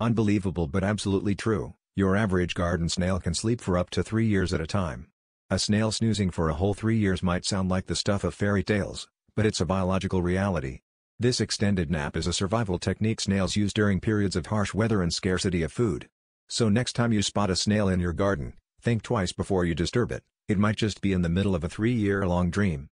Unbelievable but absolutely true, your average garden snail can sleep for up to three years at a time. A snail snoozing for a whole three years might sound like the stuff of fairy tales, but it's a biological reality. This extended nap is a survival technique snails use during periods of harsh weather and scarcity of food. So next time you spot a snail in your garden, think twice before you disturb it, it might just be in the middle of a three-year-long dream.